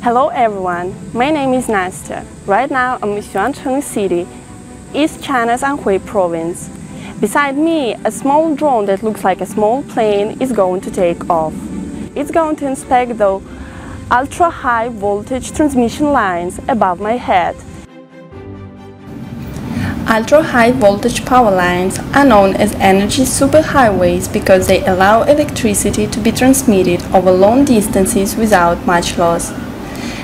Hello everyone, my name is Nastya. Right now I'm in Xuancheng City, East China's Anhui province. Beside me, a small drone that looks like a small plane is going to take off. It's going to inspect the ultra-high voltage transmission lines above my head. Ultra-high voltage power lines are known as energy superhighways because they allow electricity to be transmitted over long distances without much loss.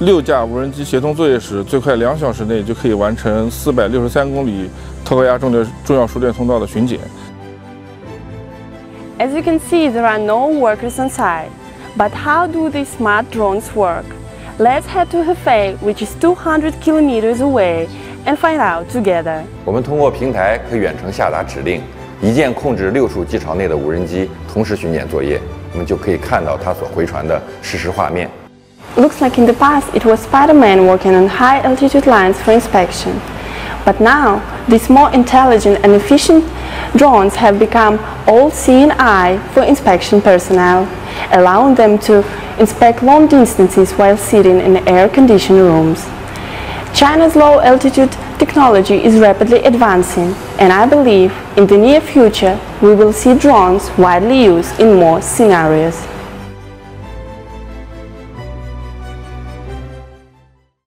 六架无人机协同作业时，最快两小时内就可以完成四百六十三公里特高压重的重要输电通道的巡检。As you can see, there are no workers on site. But how do these smart drones work? Let's head to Hefei, which is 200 kilometers away, and find out together. 我们通过平台可远程下达指令，一键控制六处机场内的无人机同时巡检作业，我们就可以看到它所回传的实时画面。Looks like in the past it was Spider-Man working on high altitude lines for inspection. But now, these more intelligent and efficient drones have become all-seeing eye for inspection personnel, allowing them to inspect long distances while sitting in air-conditioned rooms. China's low-altitude technology is rapidly advancing, and I believe in the near future we will see drones widely used in more scenarios.